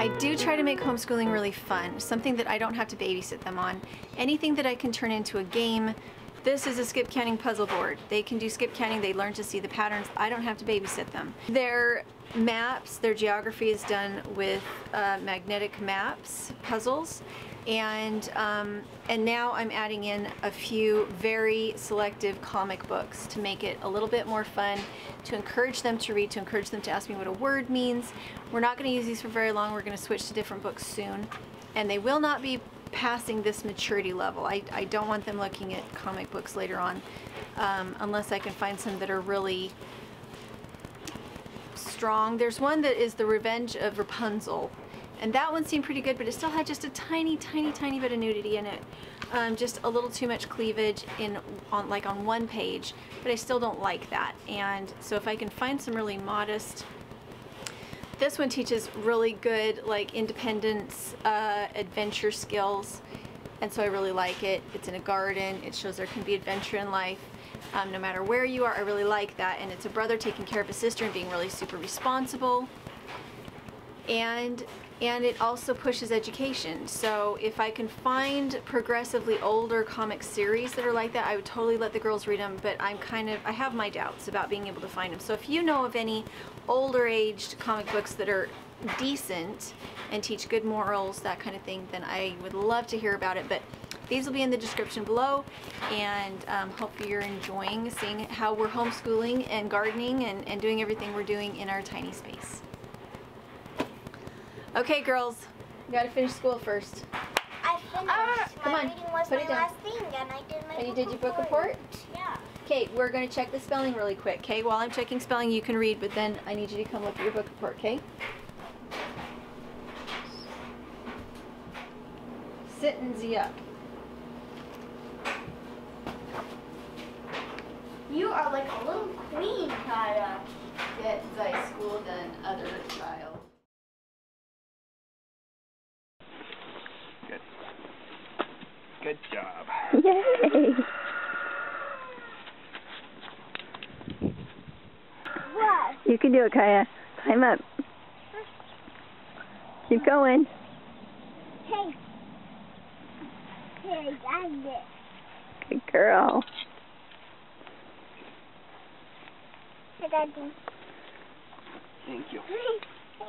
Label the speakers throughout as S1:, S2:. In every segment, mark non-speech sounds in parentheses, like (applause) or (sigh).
S1: I do try to make homeschooling really fun, something that I don't have to babysit them on. Anything that I can turn into a game. This is a skip counting puzzle board. They can do skip counting, they learn to see the patterns. I don't have to babysit them. Their maps, their geography is done with uh, magnetic maps, puzzles, and um, and now I'm adding in a few very selective comic books to make it a little bit more fun, to encourage them to read, to encourage them to ask me what a word means. We're not going to use these for very long. We're going to switch to different books soon, and they will not be passing this maturity level. I, I don't want them looking at comic books later on um, unless I can find some that are really strong. There's one that is The Revenge of Rapunzel and that one seemed pretty good, but it still had just a tiny, tiny, tiny bit of nudity in it. Um, just a little too much cleavage in on like on one page, but I still don't like that. And so if I can find some really modest, this one teaches really good like independence, uh, adventure skills, and so I really like it. It's in a garden. It shows there can be adventure in life. Um, no matter where you are, I really like that. And it's a brother taking care of a sister and being really super responsible. And and it also pushes education. So if I can find progressively older comic series that are like that, I would totally let the girls read them, but I'm kind of, I have my doubts about being able to find them. So if you know of any older aged comic books that are decent and teach good morals, that kind of thing, then I would love to hear about it. But these will be in the description below and um, hope you're enjoying seeing how we're homeschooling and gardening and, and doing everything we're doing in our tiny space. Okay, girls, you gotta finish school first.
S2: I finished.
S1: Ah, come
S2: my
S1: on,
S2: reading was
S1: put
S2: my
S1: it down.
S2: last thing, and I did my.
S1: And you
S2: book
S1: did your book report?
S2: Yeah.
S1: Okay, we're gonna check the spelling really quick, okay? While I'm checking spelling, you can read, but then I need you to come look at your book report, okay? Sit and Z up.
S2: You are like a little queen, Kaya.
S1: Get thy school done, other child.
S3: Good. Good job.
S4: Yay!
S2: What?
S4: You can do it, Kaya. Climb up. Keep going.
S2: Hey. Hey, I did.
S4: Good girl.
S2: Daddy.
S3: Thank you.
S2: I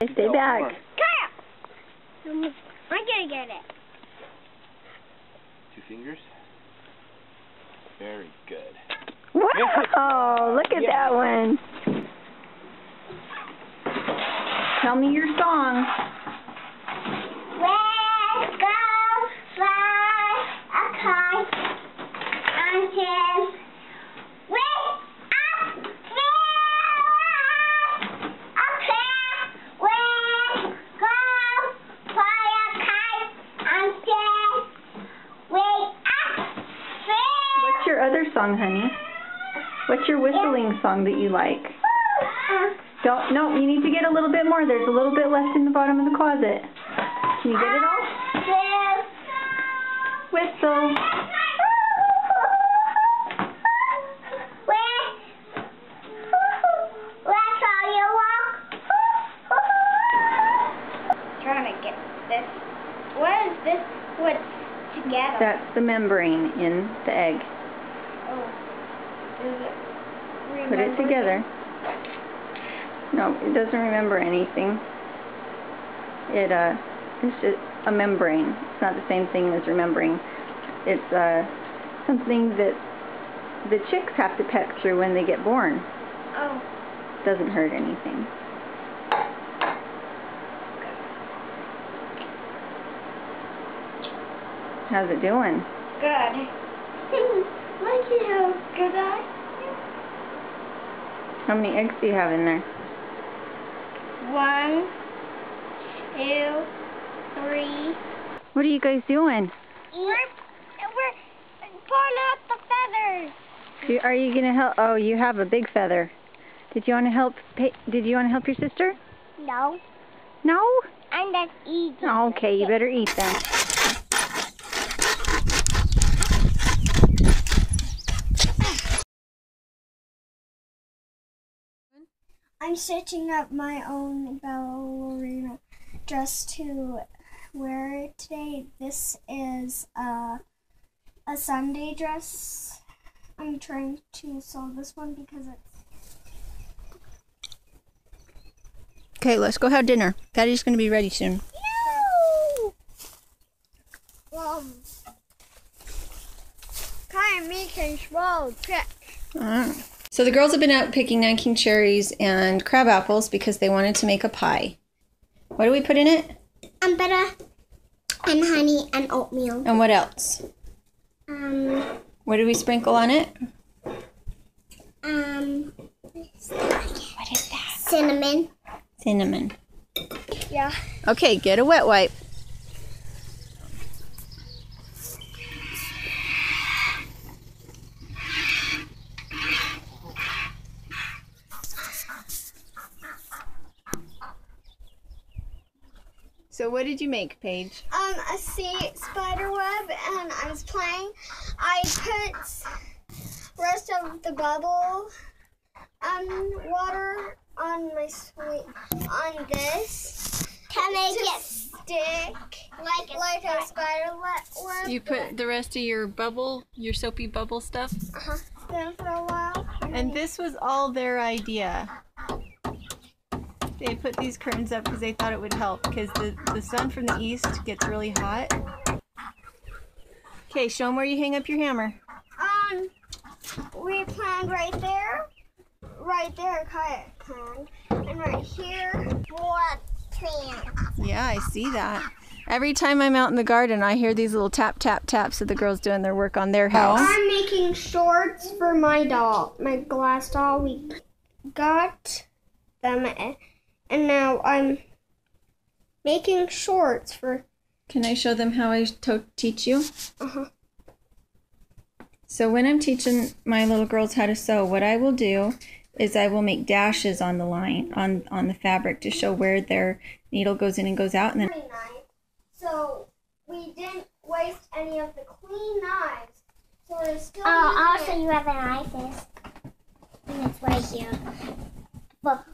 S2: did it.
S4: Stay back.
S3: come.
S2: Kaya! I'm gonna get it.
S3: Two fingers. Very good.
S4: Wow! Look at
S3: Yeah.
S4: that one. Tell me your song.
S2: Let's go fly a kite until we up there. Okay, let's go fly a kite until we up there.
S4: What's your other song, honey? What's your whistling song that you like? Don't, no, you need to get a little bit more. There's a little bit left in the bottom of the closet. Can you get it all? Whistle.
S2: Trying to get this. What is this together?
S4: That's the membrane in the egg.
S2: Oh. Does it
S4: Put it together. No, it doesn't remember anything. It, uh, it's just a membrane. It's not the same thing as remembering. It's, uh, something that the chicks have to peck through when they get born.
S2: Oh.
S4: Doesn't hurt anything. How's it doing?
S2: Good. Look at how good I
S4: How many eggs do you have in there?
S2: One, two, three.
S4: What are you guys doing?
S2: We're, we're pulling out the feathers.
S4: Do- Are you gonna help? Oh, you have a big feather. Did you want to help? Did you want to help your sister?
S2: No.
S4: No.
S2: I'm just eating.
S4: Oh, okay, you better eat them.
S2: I'm setting up my own ballerina
S5: dress to wear today. This is a a Sunday dress. I'm trying to sew this one because it's
S3: Okay, let's go have dinner. Patty's gonna be ready soon. No!
S5: um kind of me can swallow trick.
S3: Alright. So the girls have been out picking Nanking cherries and crab apples because they wanted to make a pie. What do we put in it?
S5: And butter and honey and oatmeal.
S3: And what else?
S5: Um
S3: What do we sprinkle on it?
S5: um
S3: What is that?
S5: cinnamon.
S3: Cinnamon.
S5: Yeah.
S3: Okay, get a wet wipe. What did you make, Paige?
S5: Um, a sea spider web, and I was playing. I put rest of the bubble um water on my sweet on this. Can make it stick like a like a spider we- web?
S1: You put the rest of your bubble, your soapy bubble stuff.
S5: uh-huh. Then for a while.
S1: And this was all their idea. They put these curtains up because they thought it would help because the, the sun from the east gets really hot. Okay, show them where you hang up your hammer.
S5: Um, we planned right there, right there, kayak planned, and right here. What plan?
S1: Yeah, I see that. Every time I'm out in the garden, I hear these little tap, tap, taps of the girls doing their work on their house.
S5: I'm making shorts for my doll, my glass doll. We got them, and now I'm making shorts for.
S1: Can I show them how I to- teach you?
S5: Uh-huh.
S1: So when I'm teaching my little girls how to sew, what I will do is I will make dashes on the line on on the fabric to show where their needle goes in and goes out, and then
S5: Pretty nice. So we didn't waste any of the clean knives. So we're still.
S2: Oh, also
S5: it.
S2: you have an ISIS. And it's right here. But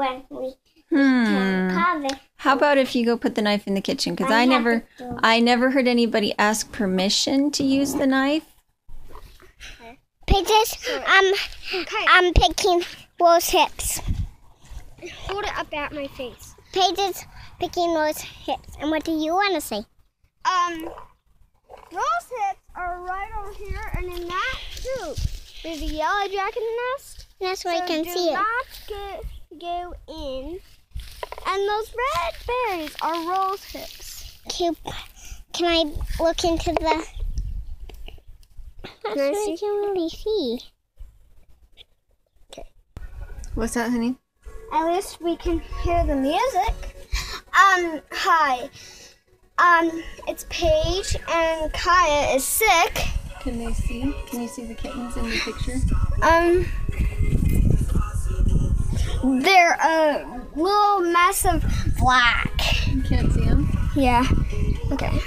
S2: when we
S1: hmm. How about if you go put the knife in the kitchen? Because I,
S2: have
S1: never, I never heard anybody ask permission to use the knife.
S2: Paige's, um, I'm picking Rose hips.
S5: Hold it up at my face.
S2: Paige's picking Rose hips. And what do you want to say?
S5: Um, rose hips are right over here, and in that too. There's a yellow jack in the nest.
S2: That's where I can
S5: do
S2: see it.
S5: Not get, go in. And those red berries are rose hips.
S2: Can, can I look into the... That's
S5: Can I
S2: what
S5: see?
S2: I can really see. Okay.
S1: What's that, honey?
S5: At least we can hear the music. Um, hi. Um, it's Paige, and Kaya is sick.
S1: Can they see? Can you see the kittens in the picture?
S5: Um, they're a little mess of black.
S1: You can't see them.
S5: Yeah. Okay.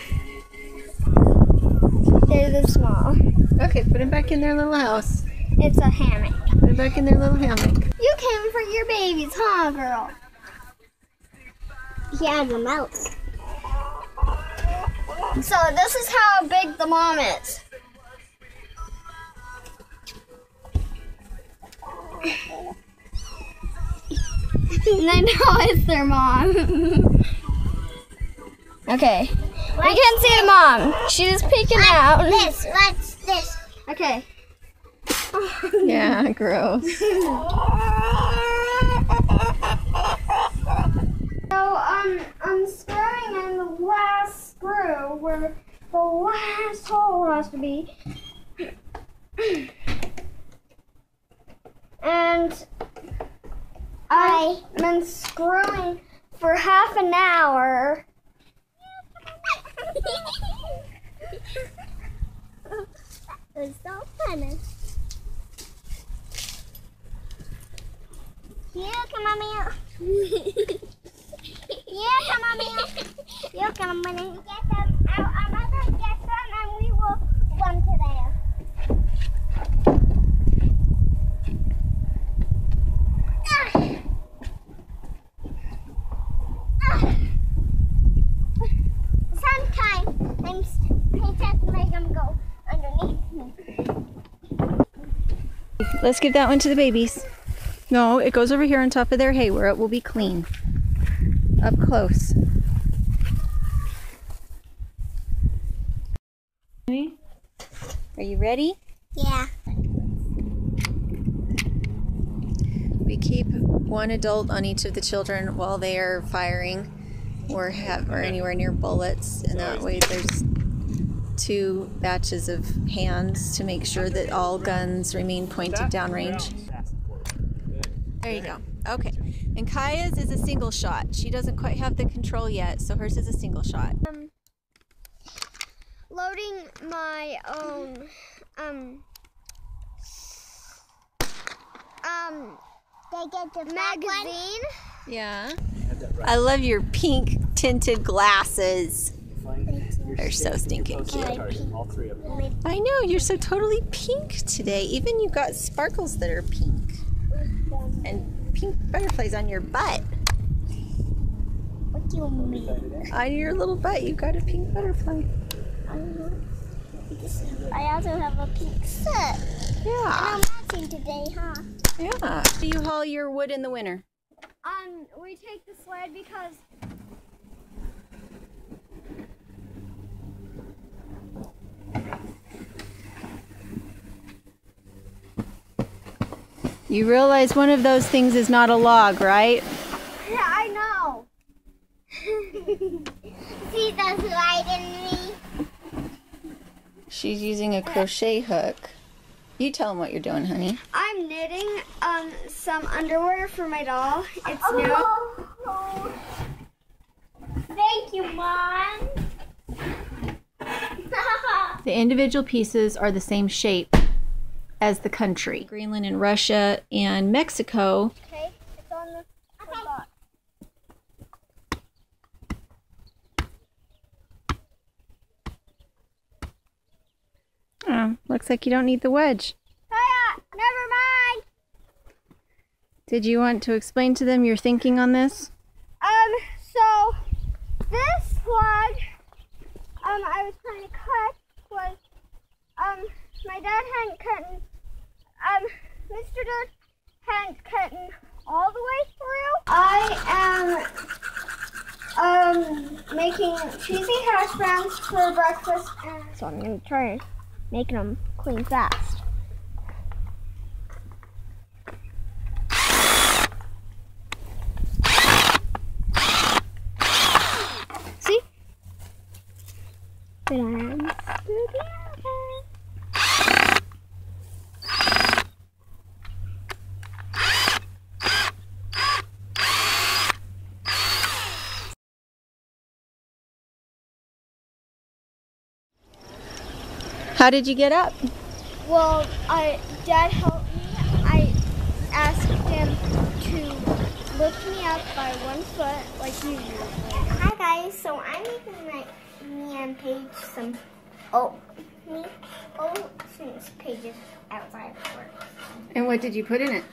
S5: They're this small.
S1: Okay, put them back in their little house.
S5: It's a hammock.
S1: Put them back in their little hammock.
S5: You came for your babies, huh, girl?
S2: Yeah, the mouth.
S5: So this is how big the mom is. And (laughs) I know it's their mom. okay. We can't see the mom. She's peeking out.
S2: This, what's this?
S5: Okay. (laughs)
S1: Yeah, gross.
S5: So um, I'm screwing in the last screw where the last hole has to be. (clears throat) And I've been screwing for half an hour.
S2: It's so funny. Here, come on, here. Here, come on, here. Here, come on, here. Get them out. I'm gonna get them and we will run to there. Ah. Ah.
S1: Let's give that one to the babies. No, it goes over here on top of their hay where it will be clean. Up close. Are you ready?
S2: Yeah.
S1: We keep one adult on each of the children while they are firing or have or anywhere near bullets, and that way there's two batches of hands to make sure that all guns remain pointed downrange. There you go. Okay. And Kaya's is a single shot. She doesn't quite have the control yet, so hers is a single shot.
S5: Um, loading my own um um
S2: They get the
S5: magazine.
S1: Yeah. I love your pink tinted glasses. They're so stinking cute.
S6: All three of them.
S1: I know, you're so totally pink today. Even you got sparkles that are pink. And pink butterflies on your butt.
S2: What do you mean?
S1: On your little butt, you got a pink butterfly.
S2: I also have a pink set.
S1: Yeah.
S2: And I'm matching today, huh?
S1: Yeah. Do you haul your wood in the winter?
S5: Um, we take the sled because
S1: You realize one of those things is not a log, right?
S5: yeah, I know. (laughs)
S2: See the slide in me?
S1: She's using a crochet hook. You tell them what you're doing, honey.
S5: I'm knitting um some underwear for my doll. It's new.
S2: Oh. Thank you, Mom. (laughs)
S1: The individual pieces are the same shape as the country. Greenland and Russia and Mexico
S5: Okay, it's on the, the box.
S1: Oh, looks like you don't need the wedge.
S5: Hiya, never mind.
S1: Did you want to explain to them your thinking on this?
S5: Um, so this flag, um, I was trying to cut was, um, my dad hadn't cut, um, Mr. Dirt hadn't cut all the way through. I am, um, making cheesy hash browns for breakfast, and so I'm gonna try making them clean fast. See? Banana.
S1: How did you get up?
S5: Well, I dad helped me. I asked him to lift me up by one foot, like usual.
S2: Hi guys, so I'm making my me and Paige some oat me oat since Paige outside of work.
S1: And what did you put in it?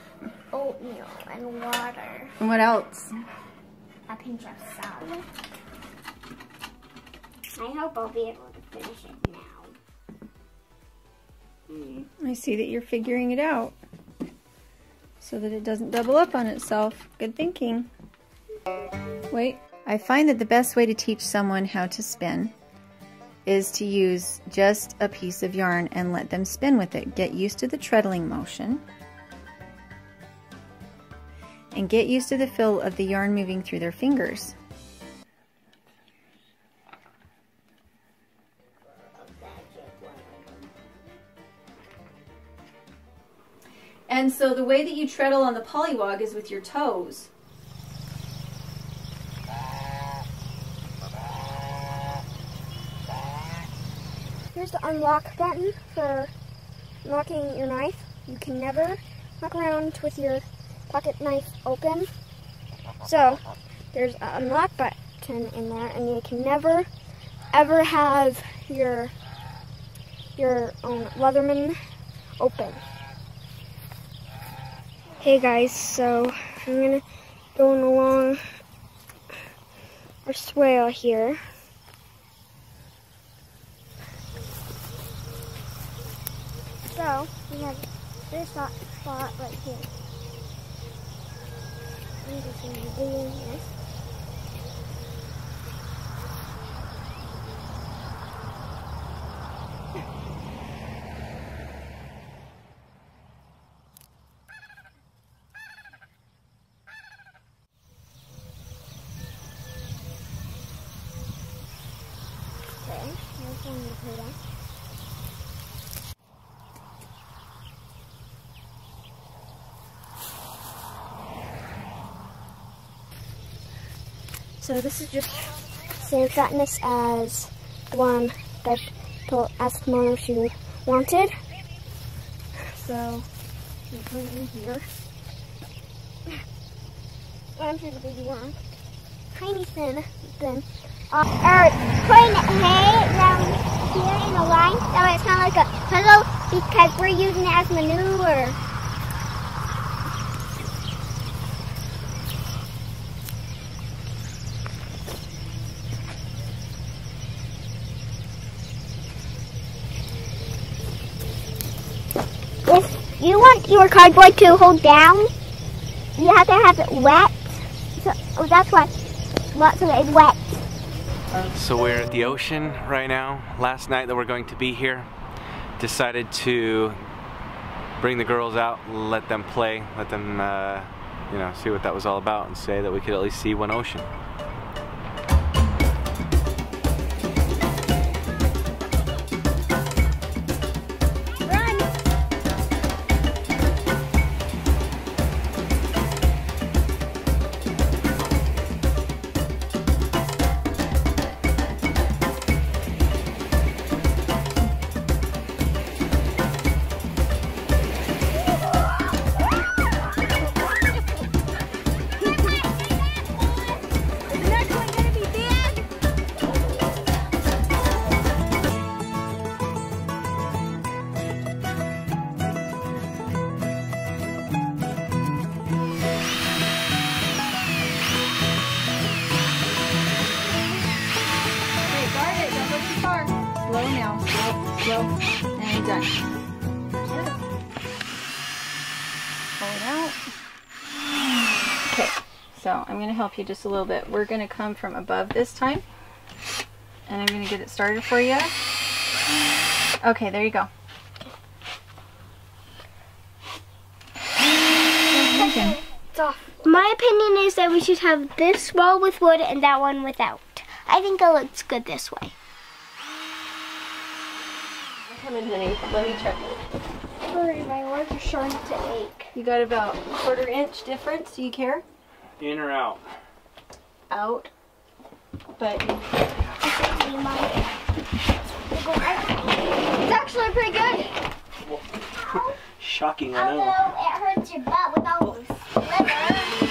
S2: Oatmeal and water.
S1: And what else?
S2: A pinch of salt. I hope I'll be able to finish it now.
S1: I see that you're figuring it out so that it doesn't double up on itself. Good thinking. Wait, I find that the best way to teach someone how to spin is to use just a piece of yarn and let them spin with it. Get used to the treadling motion and get used to the feel of the yarn moving through their fingers. And so the way that you treadle on the polywog is with your toes.
S5: Here's the unlock button for locking your knife. You can never walk around with your pocket knife open. So there's an unlock button in there, and you can never ever have your your um, Leatherman open. Hey guys, so I'm gonna going along our swale here. So we have
S2: this spot right here. I'm just gonna do this. Okay, there's one to put on. So this is just gotten this as the one that told asked Mom if she wanted. So we put it in here. I'm sure the baby one. Tiny thin thin. Uh, or putting hay around here in a line. That way it's not like a puzzle because we're using it as manure. If you want your cardboard to hold down, you have to have it wet. So oh, that's why lots of it is wet.
S6: So we're at the ocean right now. Last night that we're going to be here, decided to bring the girls out, let them play, let them, uh, you know, see what that was all about, and say that we could at least see one ocean.
S1: Going to help you just a little bit. We're going to come from above this time. And I'm going to get it started for you. Okay, there you go.
S2: My opinion is that we should have this wall with wood and that one without. I think it looks good this way.
S1: Come in, honey. Let me check.
S2: Sorry, my legs are starting to ache.
S1: You got about a quarter inch difference. Do you care?
S6: In or out?
S1: Out. But
S2: It's actually pretty good.
S6: Shocking, I
S2: Although
S6: know.
S2: it hurts your butt with all those slivers.